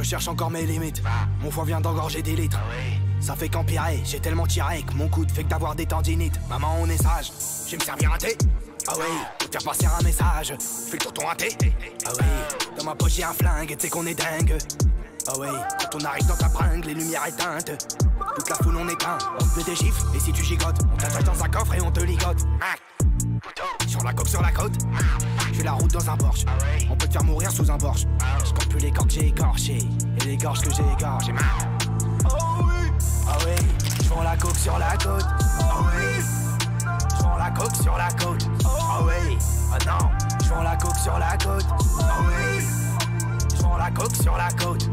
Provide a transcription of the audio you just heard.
recherche encore mes limites. Mon foie vient d'engorger des litres. Ça fait qu'empirer, j'ai tellement tiré que mon coude fait que d'avoir des tendinites. Maman, on est sage, je vais me servir un thé. Ah oui, faire passer un message. Fais le tonton un thé. Ah oui, dans ma poche j'ai un flingue, tu sais qu'on est dingue. Ah oui, quand on arrive dans ta bringue, les lumières éteintes. Toute la foule on éteint, on te met des chiffres, et si tu gigotes, on t'attache dans un coffre et on te ligote. Sur la coque, sur la côte, je fais la route dans un Porsche. On peut te faire mourir sous un Porsche. Je compte plus les corps que j'ai et les gorges que j'ai égorgées. Oh oui, ah oui, je vends la coque sur la côte. Ah oui, je vends la coque sur la côte. Ah oui, ah non, je vends la coque sur la côte. Ah oui, je vends la coque sur la côte.